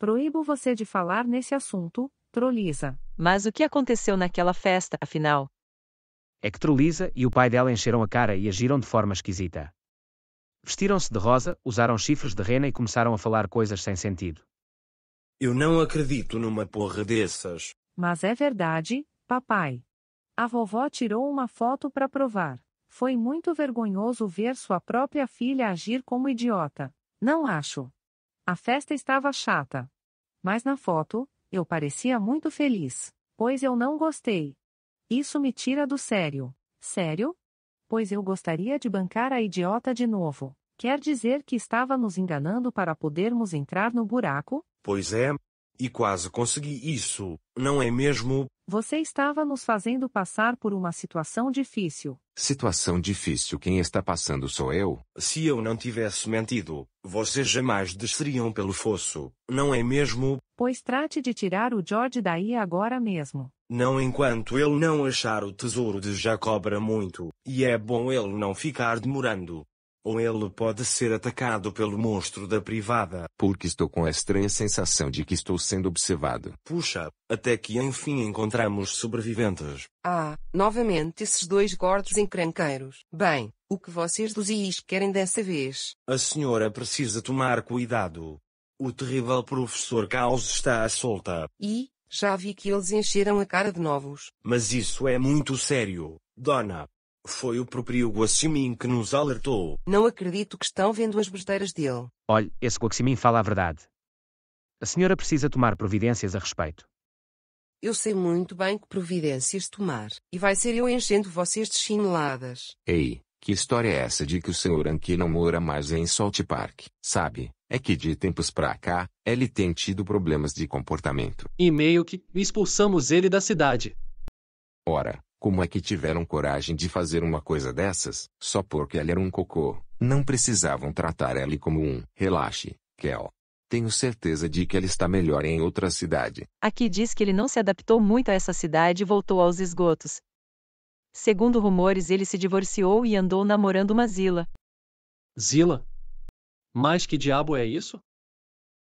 Proíbo você de falar nesse assunto, Trolisa. Mas o que aconteceu naquela festa, afinal? É que Trolisa e o pai dela encheram a cara e agiram de forma esquisita. Vestiram-se de rosa, usaram chifres de rena e começaram a falar coisas sem sentido. Eu não acredito numa porra dessas. Mas é verdade, papai. A vovó tirou uma foto para provar. Foi muito vergonhoso ver sua própria filha agir como idiota. Não acho. A festa estava chata. Mas na foto, eu parecia muito feliz. Pois eu não gostei. Isso me tira do sério. Sério? Pois eu gostaria de bancar a idiota de novo. Quer dizer que estava nos enganando para podermos entrar no buraco? Pois é. E quase consegui isso, não é mesmo? Você estava nos fazendo passar por uma situação difícil. Situação difícil quem está passando sou eu? Se eu não tivesse mentido, vocês jamais desceriam pelo fosso, não é mesmo? Pois trate de tirar o George daí agora mesmo. Não enquanto ele não achar o tesouro de Jacob muito, e é bom ele não ficar demorando. Ou ele pode ser atacado pelo monstro da privada. Porque estou com a estranha sensação de que estou sendo observado. Puxa, até que enfim encontramos sobreviventes. Ah, novamente esses dois gordos encrenqueiros. Bem, o que vocês dos IIs querem dessa vez? A senhora precisa tomar cuidado. O terrível professor Caos está à solta. E, já vi que eles encheram a cara de novos. Mas isso é muito sério, dona. Foi o próprio Guaxinim que nos alertou. Não acredito que estão vendo as besteiras dele. Olhe, esse Guaxinim fala a verdade. A senhora precisa tomar providências a respeito. Eu sei muito bem que providências tomar, e vai ser eu enchendo vocês de chineladas. Ei, que história é essa de que o senhor Anki não mora mais em Salt Park, sabe? É que de tempos pra cá, ele tem tido problemas de comportamento. E meio que expulsamos ele da cidade. Ora, como é que tiveram coragem de fazer uma coisa dessas, só porque ele era um cocô? Não precisavam tratar ele como um. Relaxe, Kel. Tenho certeza de que ele está melhor em outra cidade. Aqui diz que ele não se adaptou muito a essa cidade e voltou aos esgotos. Segundo rumores, ele se divorciou e andou namorando uma Zila. Zila? Mas que diabo é isso?